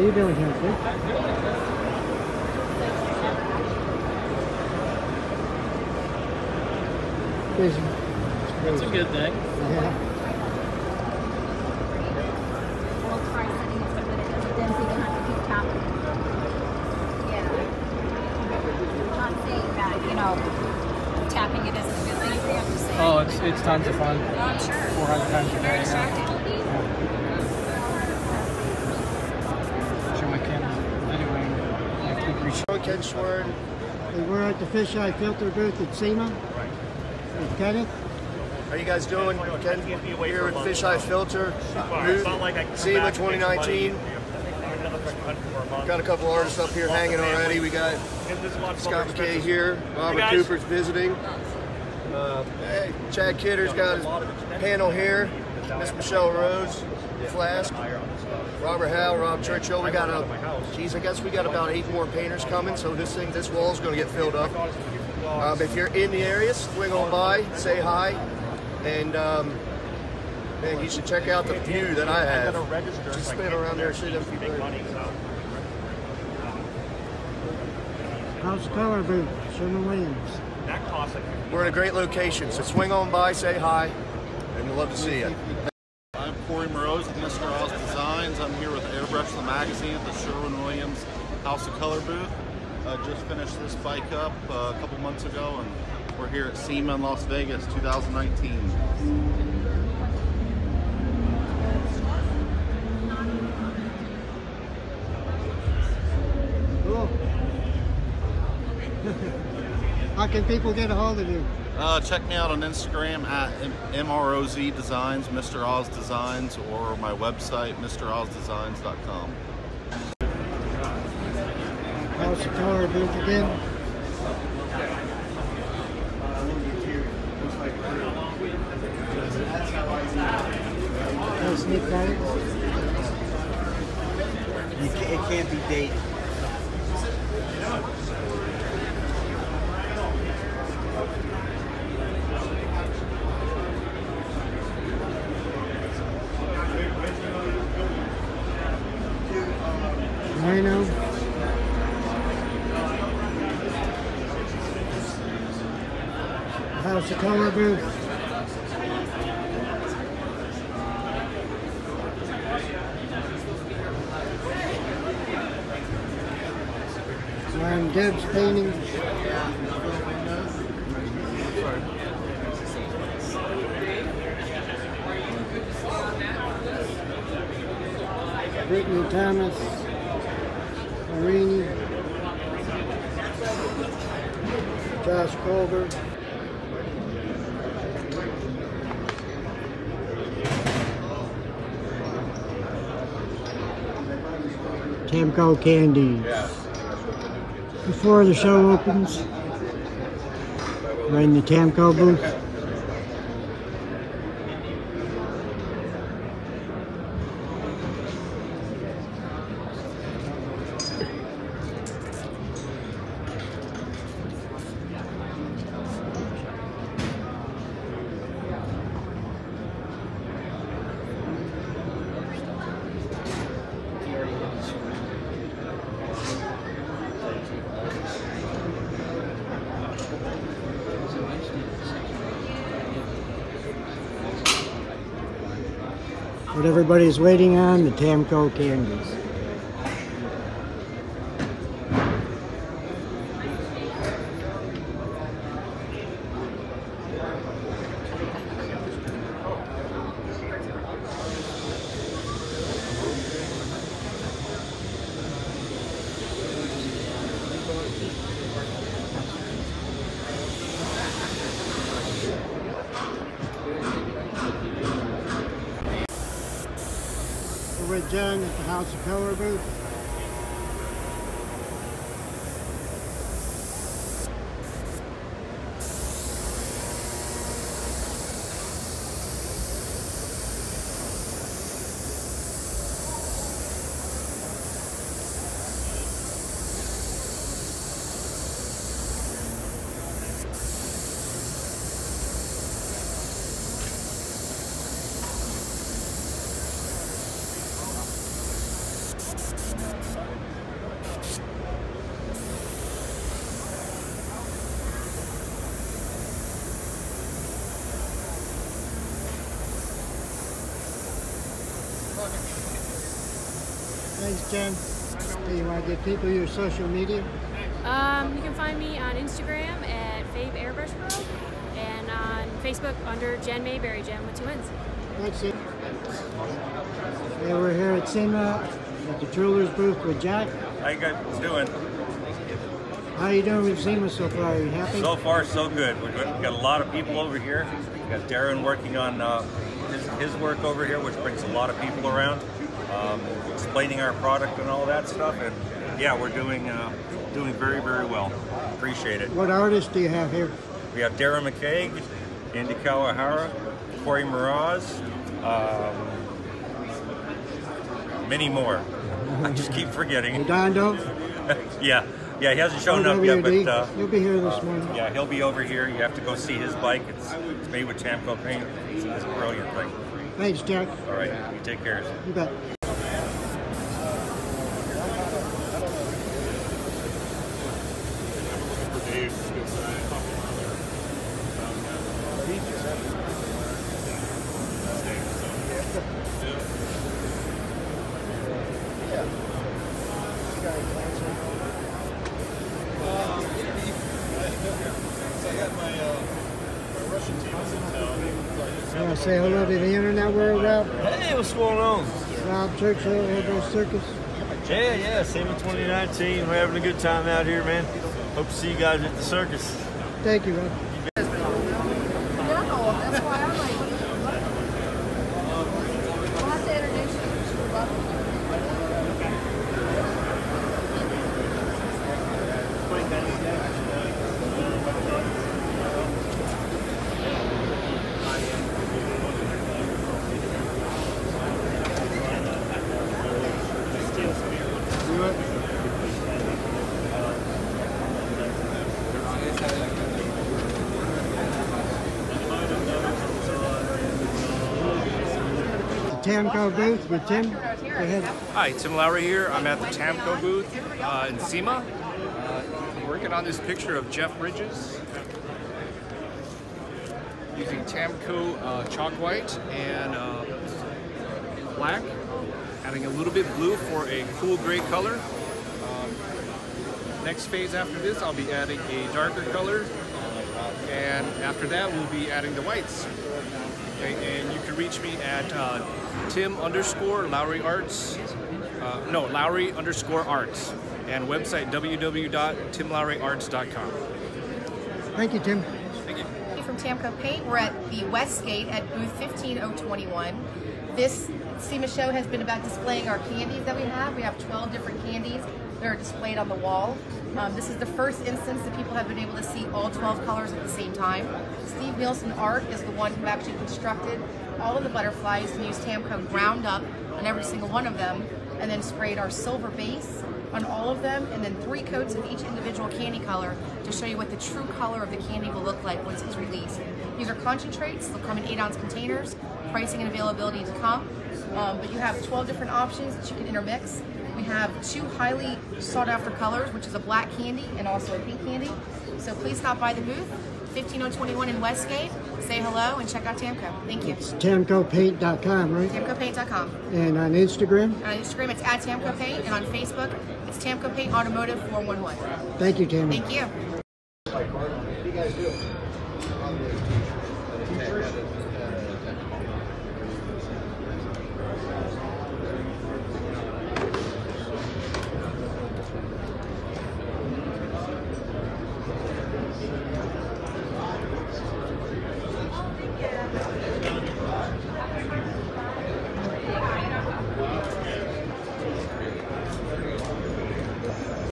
you doing here, Chris? Busy. That's a good thing. Yeah. We'll try setting it so that it doesn't, then so you don't have to keep tapping. Yeah. Not saying that, you know, tapping it isn't a good thing, I'm just saying. Oh, it's it's tons of fun. Oh, I'm sure. 400 times a Very day. Yeah. distracting. Show my camera videoing. I keep reaching. Ken Schwern. Hey, We're at the Fisheye Filter booth at SEMA. With Kenneth. How you guys doing? Ken here with Fisheye Filter booth, like I SEMA back and make 2019. Got a couple artists up here hanging already. We got This is a lot Scott more McKay here. Robert guys. Cooper's visiting. Uh, hey, Chad Kidder's got his panel here. Miss Michelle Rose, Flask. Robert Howell, Rob Churchill. We got a, geez, I guess we got about eight more painters coming. So this thing, this wall is going to get filled up. Um, if you're in the area, swing on by, say hi, and um, man, you should check out the view that I have. gotta register Just if I spin can't around there, see them make people. money, so. House of Color booth? Sherwin Williams. That costs We're in a great location, so swing on by, say hi, and we'd love to see you. I'm Corey Moroz with Mr. Oz Designs. I'm here with Airbrush the Magazine at the Sherwin-Williams House of Color booth. Uh, just finished this bike up uh, a couple months ago, and we're here at SEMA in Las Vegas 2019. Cool. How can people get a hold of you? Uh, check me out on Instagram at M- MROZ Designs, Mr. Oz Designs, or my website, MrOzDesigns.com. House of Color booth again? How's Nick Collins? It can't be dated. Color booth? Ryan Gibbs painting. Brittany Thomas. Marini. Josh Colbert. Tamco Candies. Before the show opens, we're in the Tamco booth. What everybody's waiting on, the Tamco candies. At the House of Color booth. Jenn. Do you want to give people your social media? Um, you can find me on Instagram at Fabe Airbrush World and on Facebook under Jenn Mayberry, Jenn with two N's. Thanks, it. Yeah, we're here at SEMA at the Jewelers booth with Jack. How you guys doing? How you doing with SEMA so far? Are you happy? So far, so good. We've got, got a lot of people over here. We've got Darren working on uh, his, his work over here, which brings a lot of people around, um, explaining our product and all that stuff. And yeah, we're doing uh, doing very, very well. Appreciate it. what artists do you have here? We have Darren McCaig, Andy Kawahara, Corey Moroz, um, many more. I just keep forgetting. Redondo? yeah, yeah, he hasn't shown up yet, but uh, He'll be here this morning. yeah, he'll be over here. You have to go see his bike. It's, it's made with Tamco paint. It's, it's a brilliant thing. Thanks, Jack. All right, you take care. You bet. Say hello to the internet world, Rob? Hey, what's going on? Rob Churchill, Airbrush Circus. Yeah, yeah, SEMA 2019. We're having a good time out here, man. Hope to see you guys at the circus. Thank you, Rob. Tamco booth with Tim. Go ahead. Hi, Tim Lowery here. I'm at the Tamco booth uh, in SEMA. Uh, working on this picture of Jeff Bridges using Tamco uh, chalk white and uh, black, adding a little bit blue for a cool gray color. Um, next phase after this, I'll be adding a darker color, and after that, we'll be adding the whites. Okay, and you can reach me at uh, Tim underscore Lowery Arts. Uh, no, Lowery underscore Arts. And website www.timlowryarts.com. Thank you, Tim. Thank you. from Tamco Paint. We're at the Westgate at booth 15021. This SEMA show has been about displaying our candies that we have. We have 12 different candies that are displayed on the wall. Um, this is the first instance that people have been able to see all 12 colors at the same time. Steve Nielsen Art is the one who actually constructed all of the butterflies and used Tamco ground up on every single one of them and then sprayed our silver base on all of them and then three coats of each individual candy color to show you what the true color of the candy will look like once it's released. These are concentrates, they'll come in 8 ounce containers, pricing and availability to come. Um, but you have 12 different options that you can intermix. We have two highly sought after colors, which is a black candy and also a pink candy. So please stop by the booth, 15021 in Westgate, say hello and check out Tamco. Thank you. It's TamcoPaint.com, right? TamcoPaint.com. And on Instagram. On Instagram, it's at Tamco Paint, and on Facebook, it's Tamco Paint Automotive 411. Thank you, Tammy. Thank you.